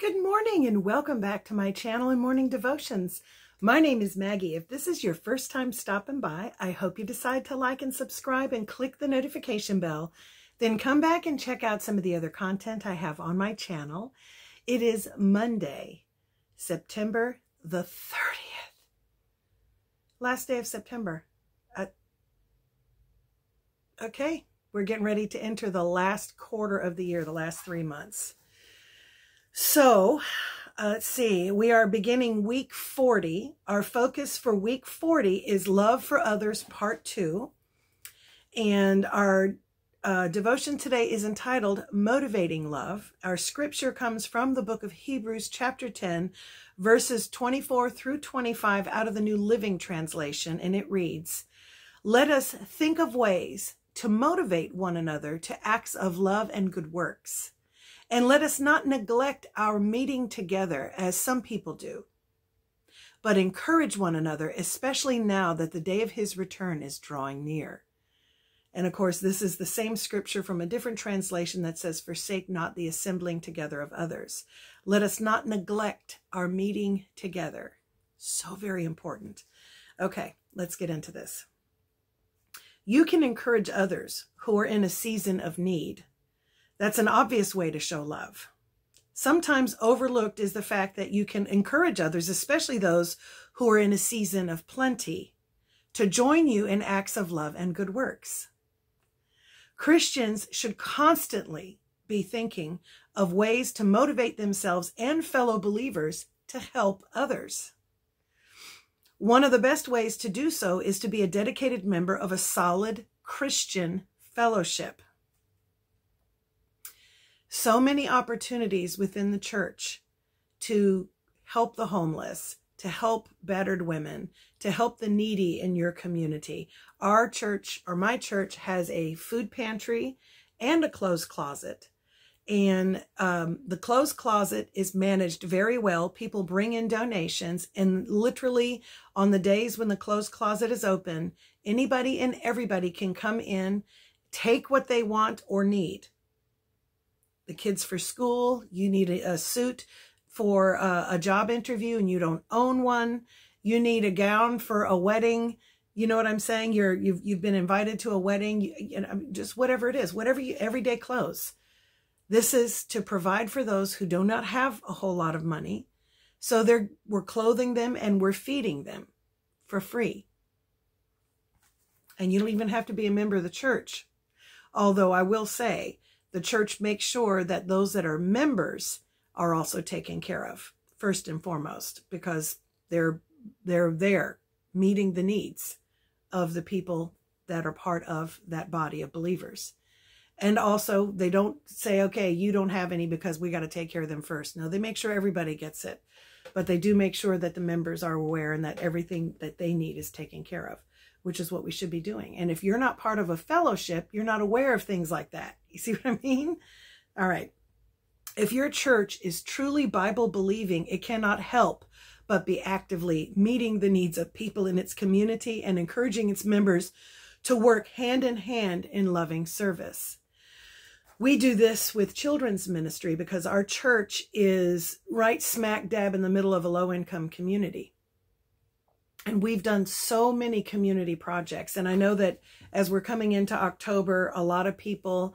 Good morning and welcome back to my channel and morning devotions. My name is Maggie. If this is your first time stopping by, I hope you decide to like and subscribe and click the notification bell. Then come back and check out some of the other content I have on my channel. It is Monday, September the 30th. Last day of September. Uh, okay, we're getting ready to enter the last quarter of the year, the last three months. So, uh, let's see, we are beginning week 40. Our focus for week 40 is Love for Others, part two. And our uh, devotion today is entitled Motivating Love. Our scripture comes from the book of Hebrews, chapter 10, verses 24 through 25 out of the New Living Translation. And it reads, Let us think of ways to motivate one another to acts of love and good works and let us not neglect our meeting together as some people do, but encourage one another, especially now that the day of his return is drawing near. And of course, this is the same scripture from a different translation that says, Forsake not the assembling together of others. Let us not neglect our meeting together. So very important. Okay, let's get into this. You can encourage others who are in a season of need that's an obvious way to show love. Sometimes overlooked is the fact that you can encourage others, especially those who are in a season of plenty, to join you in acts of love and good works. Christians should constantly be thinking of ways to motivate themselves and fellow believers to help others. One of the best ways to do so is to be a dedicated member of a solid Christian fellowship so many opportunities within the church to help the homeless, to help battered women, to help the needy in your community. Our church, or my church, has a food pantry and a clothes closet. And um, the clothes closet is managed very well. People bring in donations, and literally on the days when the clothes closet is open, anybody and everybody can come in, take what they want or need the kids for school, you need a, a suit for a, a job interview and you don't own one, you need a gown for a wedding, you know what I'm saying? You're you've you've been invited to a wedding, you, you know, just whatever it is, whatever you everyday clothes. This is to provide for those who do not have a whole lot of money. So they're we're clothing them and we're feeding them for free. And you don't even have to be a member of the church. Although I will say the church makes sure that those that are members are also taken care of first and foremost because they're they're there meeting the needs of the people that are part of that body of believers. And also, they don't say, okay, you don't have any because we got to take care of them first. No, they make sure everybody gets it. But they do make sure that the members are aware and that everything that they need is taken care of which is what we should be doing. And if you're not part of a fellowship, you're not aware of things like that. You see what I mean? All right. If your church is truly Bible believing, it cannot help but be actively meeting the needs of people in its community and encouraging its members to work hand in hand in loving service. We do this with children's ministry because our church is right smack dab in the middle of a low income community and we've done so many community projects. And I know that as we're coming into October, a lot of people,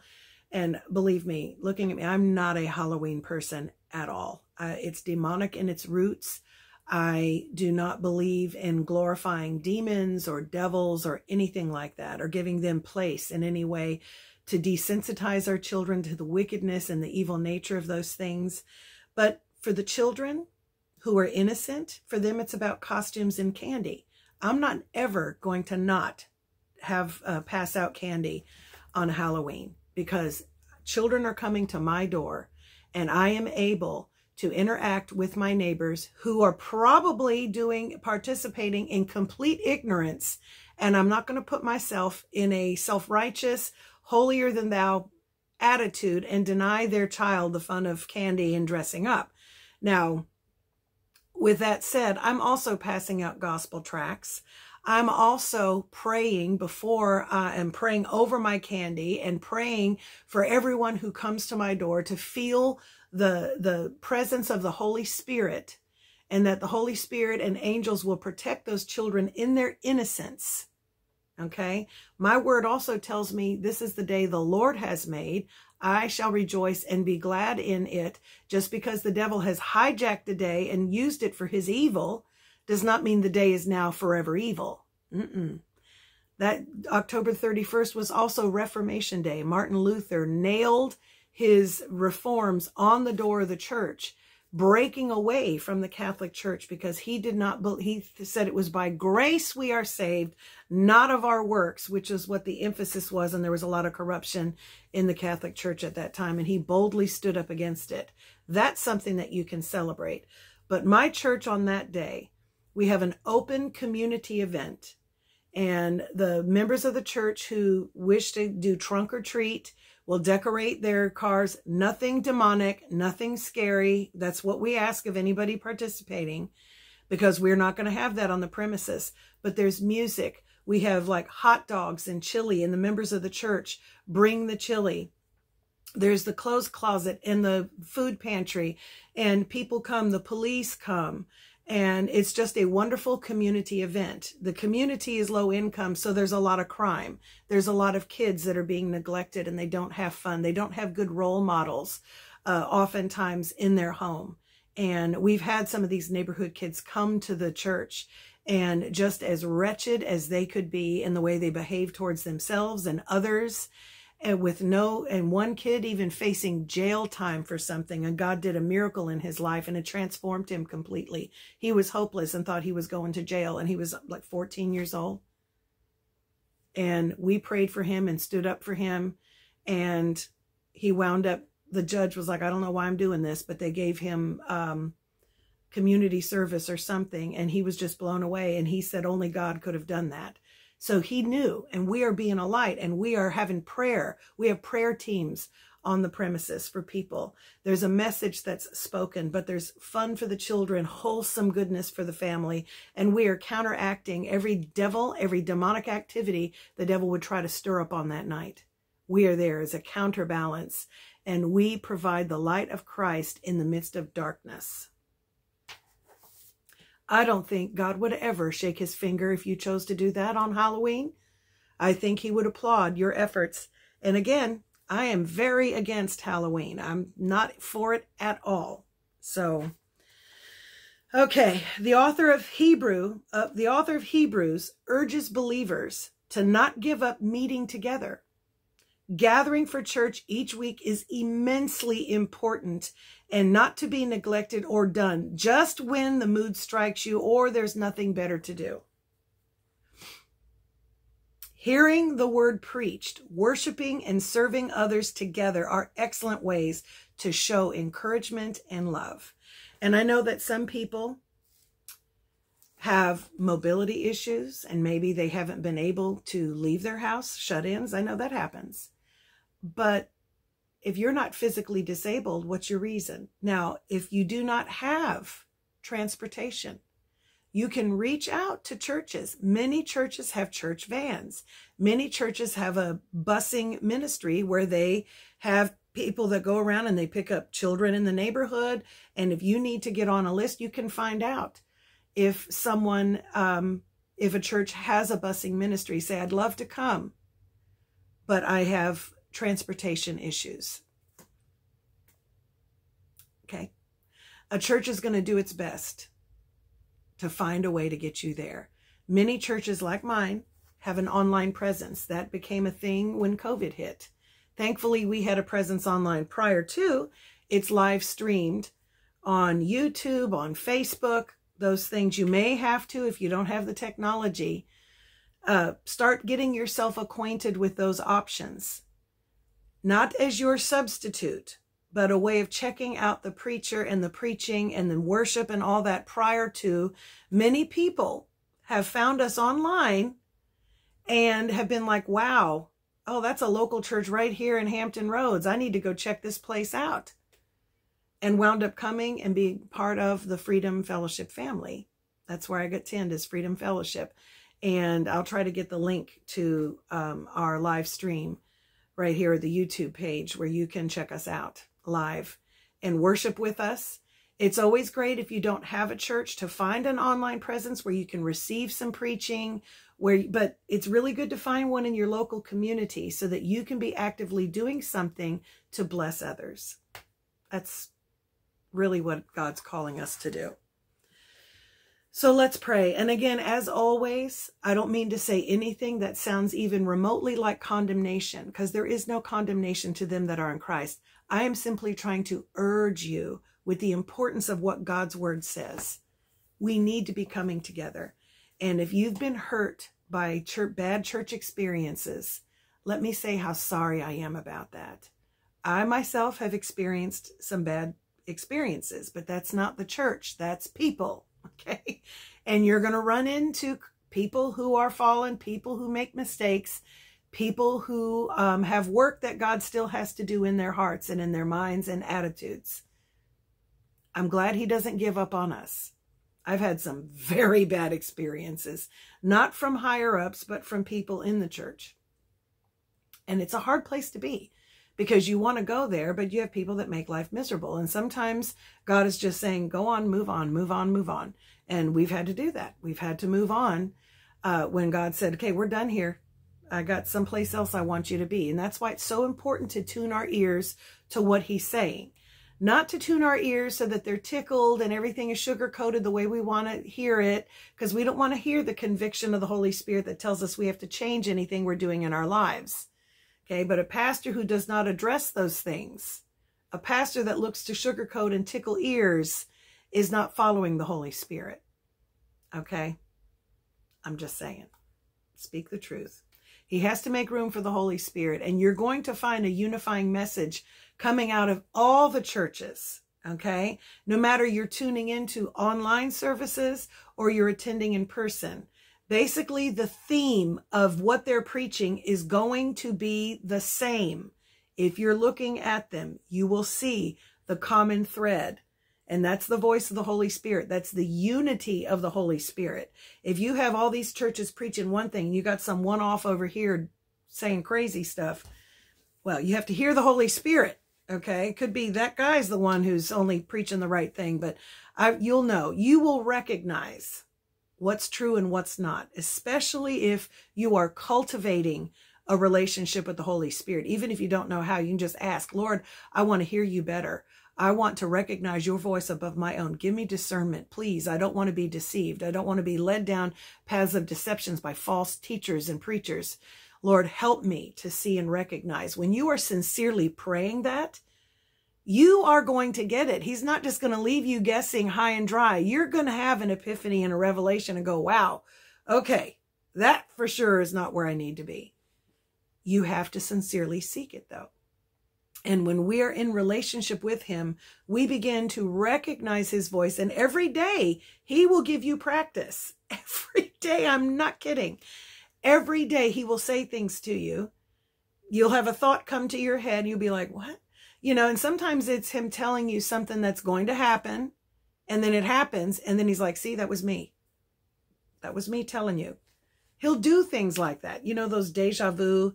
and believe me, looking at me, I'm not a Halloween person at all. Uh, it's demonic in its roots. I do not believe in glorifying demons or devils or anything like that, or giving them place in any way to desensitize our children to the wickedness and the evil nature of those things. But for the children, who are innocent, for them it's about costumes and candy. I'm not ever going to not have uh, pass out candy on Halloween because children are coming to my door and I am able to interact with my neighbors who are probably doing participating in complete ignorance and I'm not going to put myself in a self-righteous holier than thou attitude and deny their child the fun of candy and dressing up. Now, with that said, I'm also passing out gospel tracts. I'm also praying before uh, and praying over my candy and praying for everyone who comes to my door to feel the the presence of the Holy Spirit and that the Holy Spirit and angels will protect those children in their innocence. Okay. My word also tells me this is the day the Lord has made. I shall rejoice and be glad in it. Just because the devil has hijacked the day and used it for his evil does not mean the day is now forever evil. Mm-mm. That October 31st was also Reformation Day. Martin Luther nailed his reforms on the door of the church, breaking away from the Catholic Church because he did not, he said it was by grace we are saved, not of our works, which is what the emphasis was. And there was a lot of corruption in the Catholic Church at that time. And he boldly stood up against it. That's something that you can celebrate. But my church on that day, we have an open community event and the members of the church who wish to do trunk or treat will decorate their cars. Nothing demonic, nothing scary. That's what we ask of anybody participating because we're not going to have that on the premises. But there's music. We have like hot dogs and chili, and the members of the church bring the chili. There's the clothes closet and the food pantry, and people come, the police come, and it's just a wonderful community event. The community is low income, so there's a lot of crime. There's a lot of kids that are being neglected and they don't have fun. They don't have good role models, uh, oftentimes in their home. And we've had some of these neighborhood kids come to the church and just as wretched as they could be in the way they behave towards themselves and others and with no and one kid even facing jail time for something and God did a miracle in his life and it transformed him completely. He was hopeless and thought he was going to jail and he was like 14 years old. And we prayed for him and stood up for him and he wound up the judge was like I don't know why I'm doing this but they gave him um community service or something and he was just blown away and he said only God could have done that so he knew, and we are being a light and we are having prayer. We have prayer teams on the premises for people. There's a message that's spoken, but there's fun for the children, wholesome goodness for the family. And we are counteracting every devil, every demonic activity the devil would try to stir up on that night. We are there as a counterbalance, and we provide the light of Christ in the midst of darkness. I don't think God would ever shake his finger if you chose to do that on Halloween. I think he would applaud your efforts. And again, I am very against Halloween. I'm not for it at all. So, okay, the author of Hebrew, uh, the author of Hebrews urges believers to not give up meeting together. Gathering for church each week is immensely important and not to be neglected or done just when the mood strikes you or there's nothing better to do. Hearing the word preached, worshiping and serving others together are excellent ways to show encouragement and love. And I know that some people have mobility issues and maybe they haven't been able to leave their house, shut ins. I know that happens. But if you're not physically disabled, what's your reason? Now, if you do not have transportation, you can reach out to churches. Many churches have church vans. Many churches have a busing ministry where they have people that go around and they pick up children in the neighborhood. And if you need to get on a list, you can find out if someone, um, if a church has a busing ministry, say, I'd love to come, but I have transportation issues. Okay. A church is going to do its best to find a way to get you there. Many churches like mine have an online presence. That became a thing when COVID hit. Thankfully, we had a presence online prior to. It's live streamed on YouTube, on Facebook, those things. You may have to, if you don't have the technology, uh, start getting yourself acquainted with those options not as your substitute, but a way of checking out the preacher and the preaching and the worship and all that prior to. Many people have found us online and have been like, wow, oh, that's a local church right here in Hampton Roads. I need to go check this place out. And wound up coming and being part of the Freedom Fellowship family. That's where I attend is Freedom Fellowship. And I'll try to get the link to um, our live stream right here at the YouTube page where you can check us out live. and worship with us. It's always great if you don't have a church to find an online presence where you can receive some preaching where but it's really good to find one in your local community so that you can be actively doing something to bless others. That's really what God's calling us to do. So let's pray. And again, as always, I don't mean to say anything that sounds even remotely like condemnation because there is no condemnation to them that are in Christ. I am simply trying to urge you with the importance of what God's word says. We need to be coming together. And if you've been hurt by church, bad church experiences, let me say how sorry I am about that. I myself have experienced some bad experiences, but that's not the church. That's people. Okay. And you're going to run into people who are fallen, people who make mistakes, people who um, have work that God still has to do in their hearts and in their minds and attitudes. I'm glad he doesn't give up on us. I've had some very bad experiences, not from higher ups, but from people in the church. And it's a hard place to be because you want to go there, but you have people that make life miserable. And sometimes God is just saying, go on, move on, move on, move on. And we've had to do that. We've had to move on uh, when God said, okay, we're done here. I got someplace else I want you to be. And that's why it's so important to tune our ears to what he's saying not to tune our ears so that they're tickled and everything is sugar coated the way we want to hear it, because we don't want to hear the conviction of the Holy Spirit that tells us we have to change anything we're doing in our lives. Okay, but a pastor who does not address those things, a pastor that looks to sugarcoat and tickle ears, is not following the Holy Spirit. Okay, I'm just saying, speak the truth. He has to make room for the Holy Spirit, and you're going to find a unifying message coming out of all the churches. Okay. No matter you're tuning into online services or you're attending in person. Basically, the theme of what they're preaching is going to be the same. If you're looking at them, you will see the common thread. And that's the voice of the Holy Spirit. That's the unity of the Holy Spirit. If you have all these churches preaching one thing, you got some one off over here saying crazy stuff, well, you have to hear the Holy Spirit Okay. It could be that guy's the one who's only preaching the right thing, but I, you'll know, you will recognize what's true and what's not, especially if you are cultivating a relationship with the Holy Spirit. Even if you don't know how, you can just ask, Lord, I want to hear you better. I want to recognize your voice above my own. Give me discernment, please. I don't want to be deceived. I don't want to be led down paths of deceptions by false teachers and preachers. Lord, help me to see and recognize. When you are sincerely praying that, you are going to get it. He's not just going to leave you guessing high and dry. You're going to have an epiphany and a revelation and go, wow, okay, that for sure is not where I need to be. You have to sincerely seek it though. And when we are in relationship with him, we begin to recognize his voice. And every day he will give you practice. Every day. I'm not kidding. Every day he will say things to you. You'll have a thought come to your head. You'll be like, what? You know, and sometimes it's him telling you something that's going to happen. And then it happens. And then he's like, see, that was me. That was me telling you. He'll do things like that. You know, those deja vu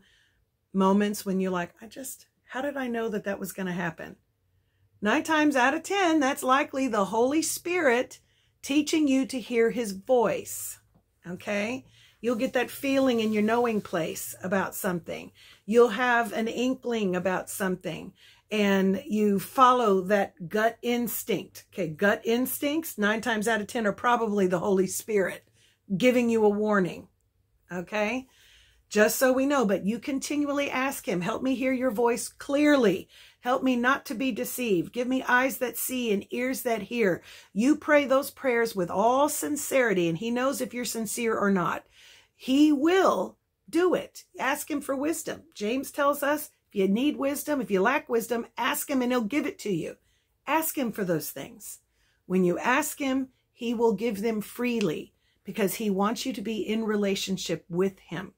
moments when you're like, I just, how did I know that that was going to happen? Nine times out of 10, that's likely the Holy Spirit teaching you to hear his voice. Okay. You'll get that feeling in your knowing place about something. You'll have an inkling about something and you follow that gut instinct. Okay, gut instincts, nine times out of 10, are probably the Holy Spirit giving you a warning. Okay, just so we know, but you continually ask Him, help me hear your voice clearly. Help me not to be deceived. Give me eyes that see and ears that hear. You pray those prayers with all sincerity, and He knows if you're sincere or not. He will do it. Ask him for wisdom. James tells us if you need wisdom, if you lack wisdom, ask him and he'll give it to you. Ask him for those things. When you ask him, he will give them freely because he wants you to be in relationship with him.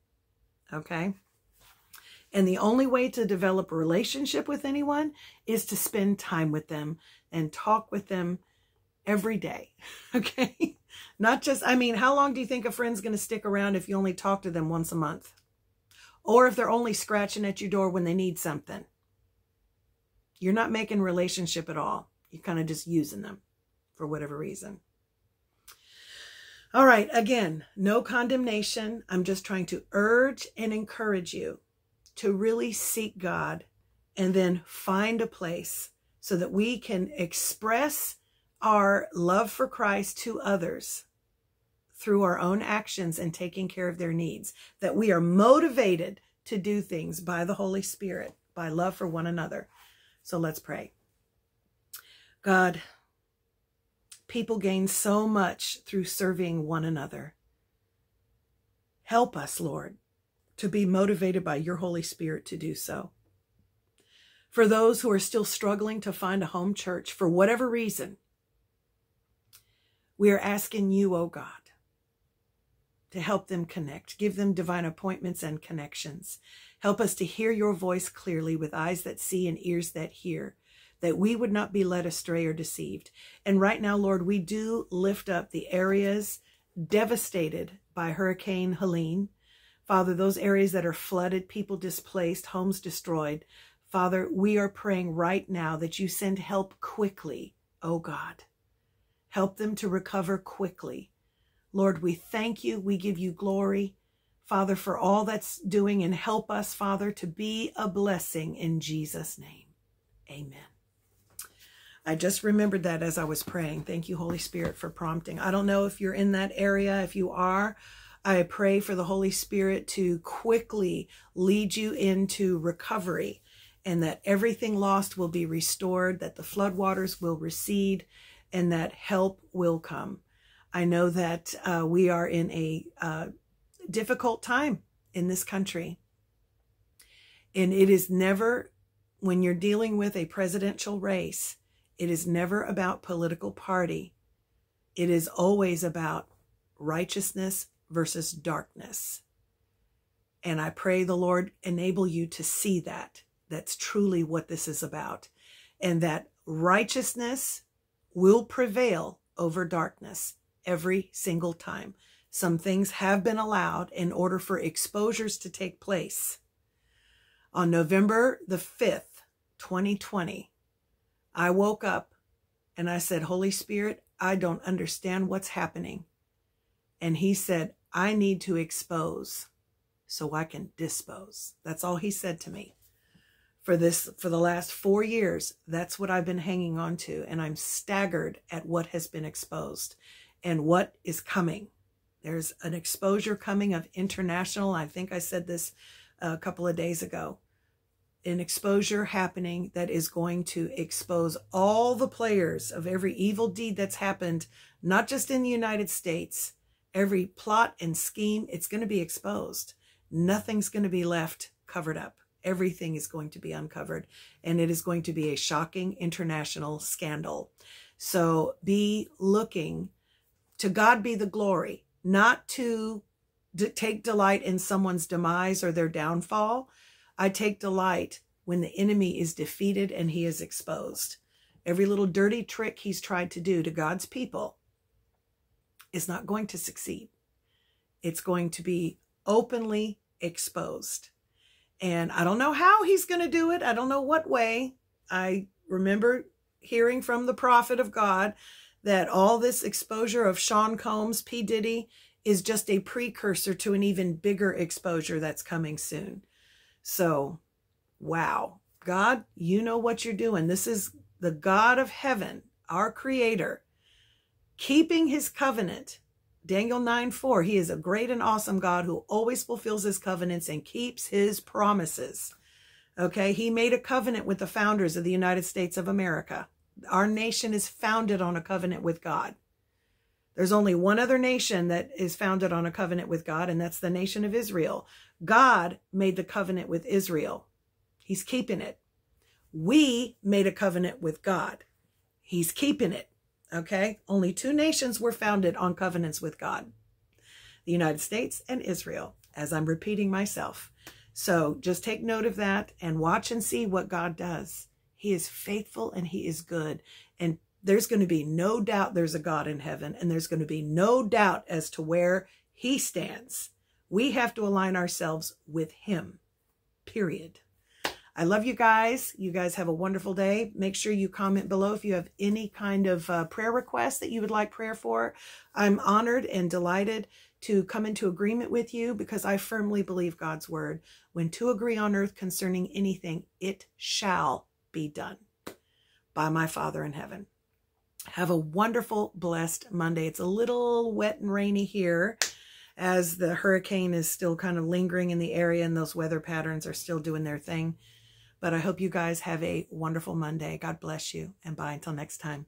Okay? And the only way to develop a relationship with anyone is to spend time with them and talk with them every day. Okay? Not just, I mean, how long do you think a friend's going to stick around if you only talk to them once a month? Or if they're only scratching at your door when they need something? You're not making relationship at all. You're kind of just using them for whatever reason. All right, again, no condemnation. I'm just trying to urge and encourage you to really seek God and then find a place so that we can express our love for Christ to others through our own actions and taking care of their needs, that we are motivated to do things by the Holy Spirit, by love for one another. So let's pray. God, people gain so much through serving one another. Help us, Lord, to be motivated by your Holy Spirit to do so. For those who are still struggling to find a home church for whatever reason, we are asking you, oh God, to help them connect. Give them divine appointments and connections. Help us to hear your voice clearly with eyes that see and ears that hear, that we would not be led astray or deceived. And right now, Lord, we do lift up the areas devastated by Hurricane Helene. Father, those areas that are flooded, people displaced, homes destroyed. Father, we are praying right now that you send help quickly, oh God. Help them to recover quickly. Lord, we thank you. We give you glory, Father, for all that's doing and help us, Father, to be a blessing in Jesus' name. Amen. I just remembered that as I was praying. Thank you, Holy Spirit, for prompting. I don't know if you're in that area. If you are, I pray for the Holy Spirit to quickly lead you into recovery and that everything lost will be restored, that the floodwaters will recede, and that help will come. I know that uh, we are in a uh, difficult time in this country. And it is never, when you're dealing with a presidential race, it is never about political party. It is always about righteousness versus darkness. And I pray the Lord enable you to see that. That's truly what this is about. And that righteousness will prevail over darkness every single time. Some things have been allowed in order for exposures to take place. On November the 5th, 2020, I woke up and I said, Holy Spirit, I don't understand what's happening. And he said, I need to expose so I can dispose. That's all he said to me. For this, for the last four years, that's what I've been hanging on to. And I'm staggered at what has been exposed and what is coming. There's an exposure coming of international. I think I said this a couple of days ago. An exposure happening that is going to expose all the players of every evil deed that's happened, not just in the United States, every plot and scheme, it's going to be exposed. Nothing's going to be left covered up. Everything is going to be uncovered, and it is going to be a shocking international scandal. So be looking to God be the glory, not to d- take delight in someone's demise or their downfall. I take delight when the enemy is defeated and he is exposed. Every little dirty trick he's tried to do to God's people is not going to succeed. It's going to be openly exposed. And I don't know how he's going to do it. I don't know what way. I remember hearing from the prophet of God that all this exposure of Sean Combs, P. Diddy, is just a precursor to an even bigger exposure that's coming soon. So, wow. God, you know what you're doing. This is the God of heaven, our creator, keeping his covenant. Daniel 9 4, he is a great and awesome God who always fulfills his covenants and keeps his promises. Okay, he made a covenant with the founders of the United States of America. Our nation is founded on a covenant with God. There's only one other nation that is founded on a covenant with God, and that's the nation of Israel. God made the covenant with Israel. He's keeping it. We made a covenant with God. He's keeping it. Okay? Only two nations were founded on covenants with God the United States and Israel, as I'm repeating myself. So just take note of that and watch and see what God does. He is faithful and he is good. And there's going to be no doubt there's a God in heaven, and there's going to be no doubt as to where he stands. We have to align ourselves with him, period. I love you guys. You guys have a wonderful day. Make sure you comment below if you have any kind of uh, prayer requests that you would like prayer for. I'm honored and delighted to come into agreement with you because I firmly believe God's word. When two agree on earth concerning anything, it shall be done by my Father in heaven. Have a wonderful, blessed Monday. It's a little wet and rainy here as the hurricane is still kind of lingering in the area and those weather patterns are still doing their thing. But I hope you guys have a wonderful Monday. God bless you and bye until next time.